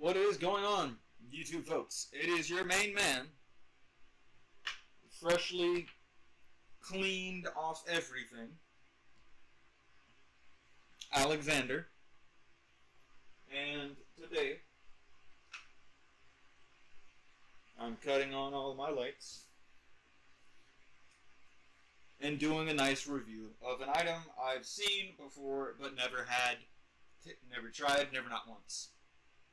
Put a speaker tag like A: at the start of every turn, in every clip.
A: What is going on, YouTube folks? It is your main man, freshly cleaned off everything, Alexander, and today I'm cutting on all my lights and doing a nice review of an item I've seen before but never had, never tried, never not once.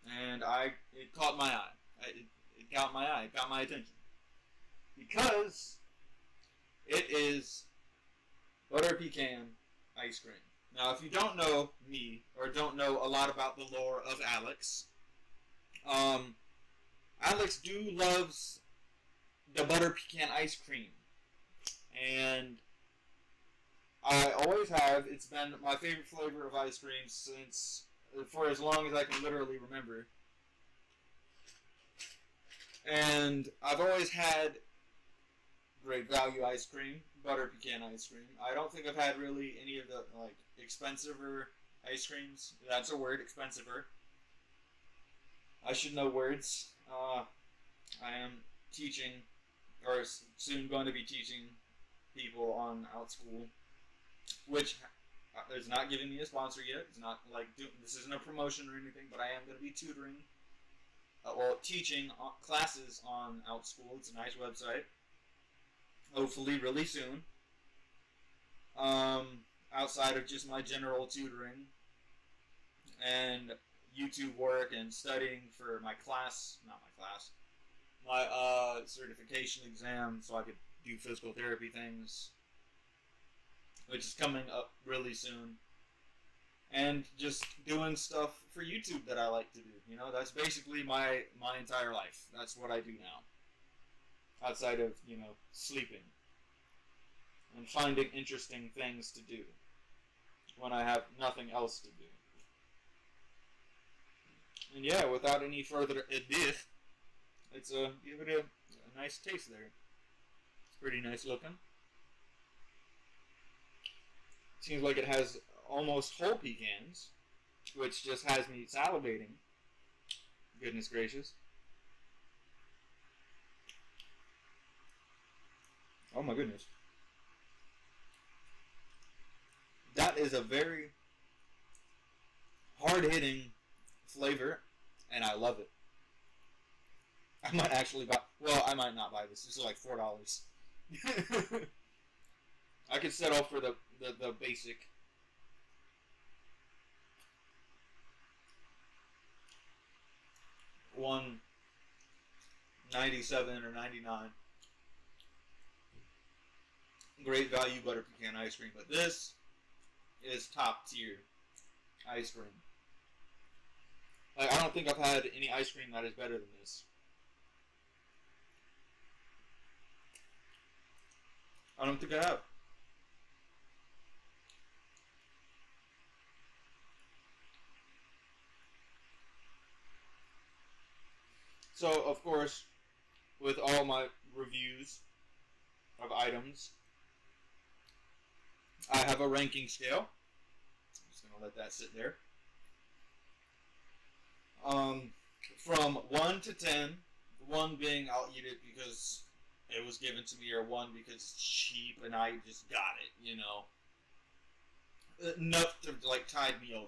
A: And I, it caught my eye. It, it got my eye, it got my attention. Because it is butter pecan ice cream. Now, if you don't know me or don't know a lot about the lore of Alex, um, Alex do loves the butter pecan ice cream and I always have. It's been my favorite flavor of ice cream since for as long as I can literally remember. And I've always had great value ice cream, butter pecan ice cream. I don't think I've had really any of the like expensiver ice creams. That's a word, expensiver. I should know words. Uh, I am teaching, or soon going to be teaching people on Outschool, which uh, is not giving me a sponsor yet. It's not like do, this isn't a promotion or anything, but I am going to be tutoring, uh, well, teaching classes on Outschool. It's a nice website. Hopefully, really soon. Um, outside of just my general tutoring and YouTube work and studying for my class, not my class, my uh, certification exam, so I could do physical therapy things, which is coming up really soon. And just doing stuff for YouTube that I like to do. You know, that's basically my my entire life. That's what I do now. Outside of, you know, sleeping. And finding interesting things to do when I have nothing else to do. And yeah, without any further ado, it's a give it a, a nice taste there. It's pretty nice looking. Seems like it has almost whole pecans, which just has me salivating. Goodness gracious. Oh my goodness. That is a very hard hitting flavor, and I love it. I might actually buy. Well, I might not buy this. This is like four dollars. I could settle for the, the, the basic. One ninety-seven or ninety-nine. Great value butter pecan ice cream, but this is top tier ice cream. Like, I don't think I've had any ice cream that is better than this. I don't think I have. So, of course, with all my reviews of items, I have a ranking scale. I'm just going to let that sit there. Um, from 1 to 10, 1 being I'll eat it because it was given to me or one because it's cheap and I just got it, you know. Enough to like tide me over.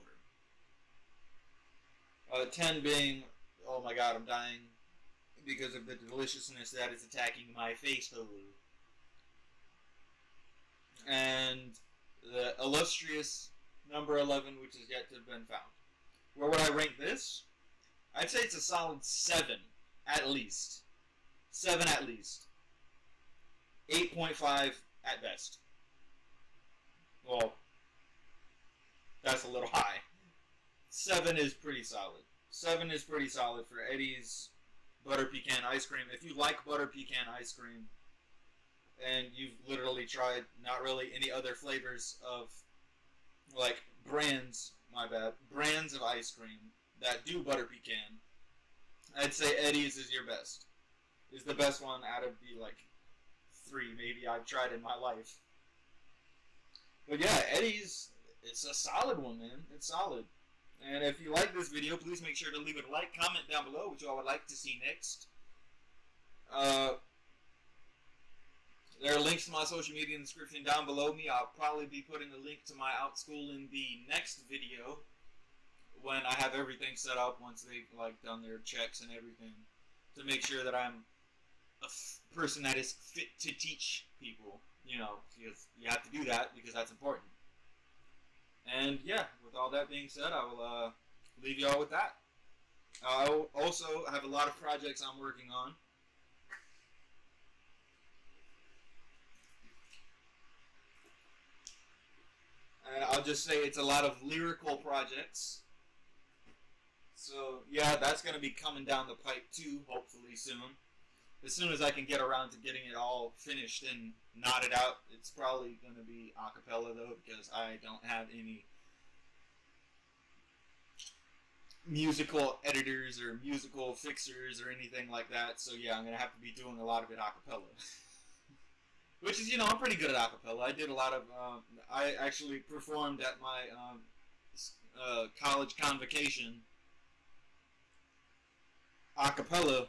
A: Uh, ten being, oh my god, I'm dying because of the deliciousness that is attacking my face hole. And the illustrious number 11, which is yet to have been found. Where would I rank this? I'd say it's a solid 7, at least. 7 at least. 8.5 at best. Well, that's a little high. 7 is pretty solid. 7 is pretty solid for Edy's butter pecan ice cream. If you like butter pecan ice cream and you've literally tried not really any other flavors of like brands, my bad, brands of ice cream that do butter pecan, I'd say Edy's is your best. Is the best one out of the like three maybe I've tried in my life. But yeah, Edy's it's a solid one, man. It's solid. And if you like this video, please make sure to leave a like, comment down below what y'all would like to see next. Uh, there are links to my social media in the description down below me. I'll probably be putting a link to my Outschool in the next video when I have everything set up once they've like done their checks and everything to make sure that I'm a person that is fit to teach people. You know, because you have to do that because that's important. And yeah, with all that being said, I will uh, leave y'all with that. I also have a lot of projects I'm working on. And I'll just say it's a lot of lyrical projects. So yeah, that's going to be coming down the pipe too, hopefully soon. As soon as I can get around to getting it all finished and knotted out, it's probably going to be a cappella though, because I don't have any musical editors or musical fixers or anything like that. So yeah, I'm going to have to be doing a lot of it a cappella. Which is, you know, I'm pretty good at acapella. I did a lot of, um, I actually performed at my um, uh, college convocation acapella,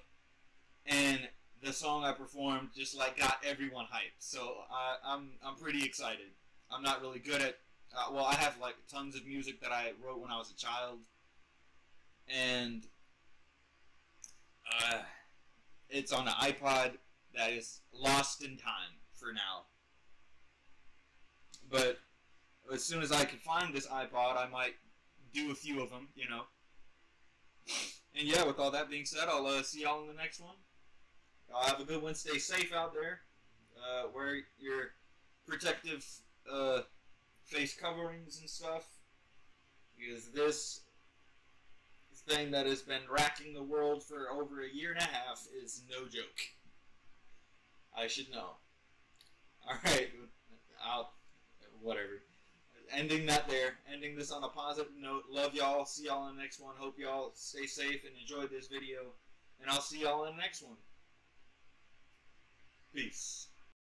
A: and the song I performed just like got everyone hyped. So I, I'm I'm pretty excited. I'm not really good at, uh, well, I have like tons of music that I wrote when I was a child, and uh, it's on an iPod that is lost in time for now. But as soon as I can find this iPod, I might do a few of them, you know. And yeah, with all that being said, I'll uh, see y'all in the next one. I'll have a good one. Stay safe out there. Uh, wear your protective uh, face coverings and stuff. Because this thing that has been racking the world for over a year and a half is no joke. I should know. Alright, I'll, whatever. Ending that there. Ending this on a positive note. Love y'all. See y'all in the next one. Hope y'all stay safe and enjoy this video. And I'll see y'all in the next one. Peace.